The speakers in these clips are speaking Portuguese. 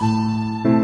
Música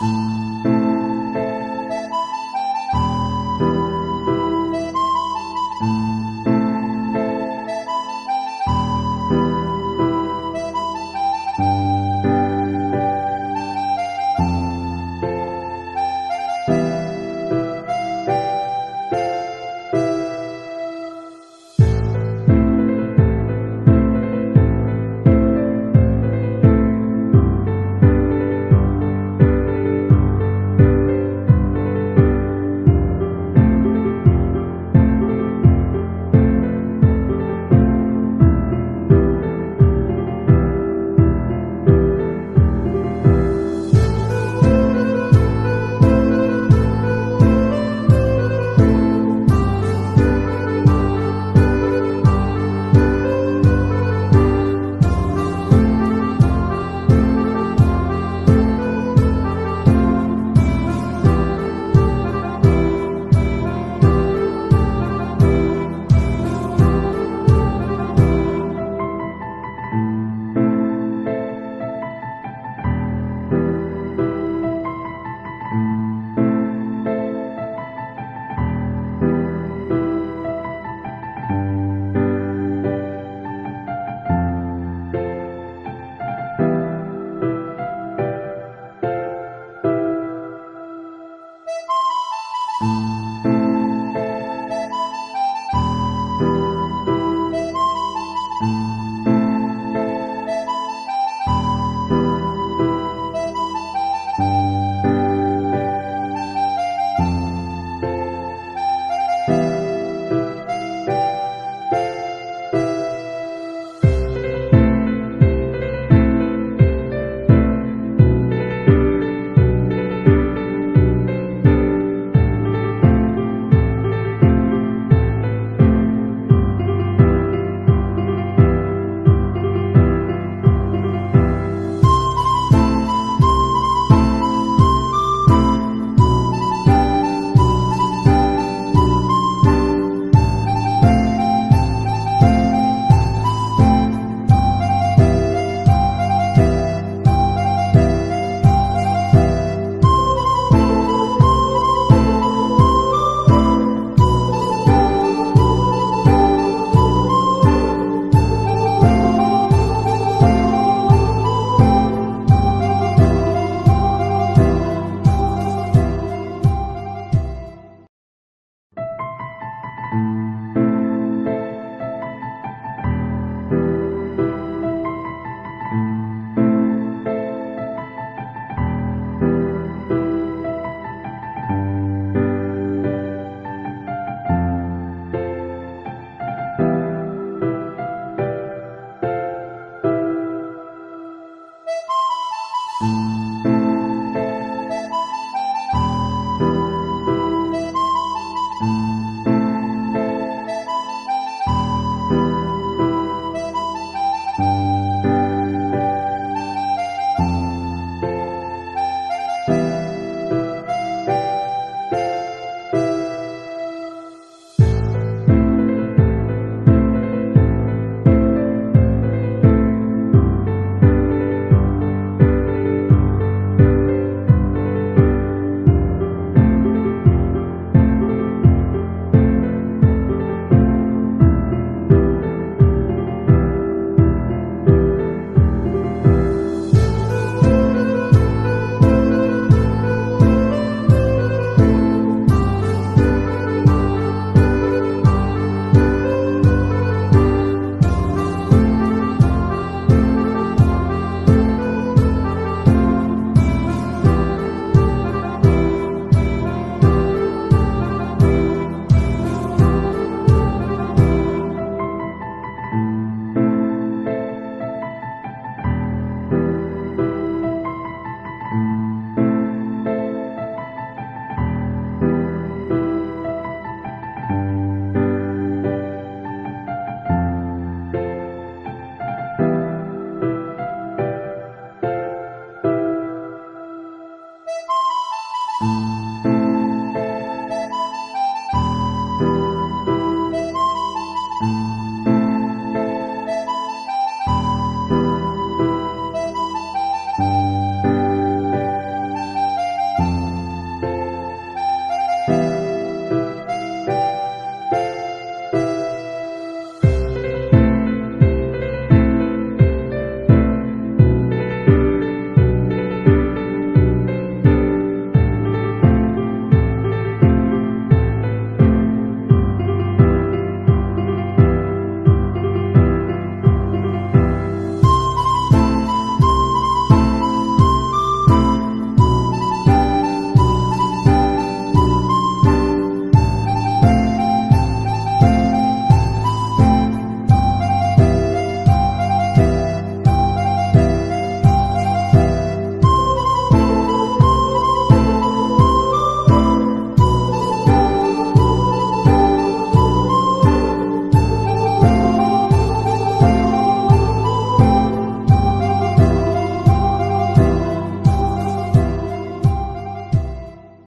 了。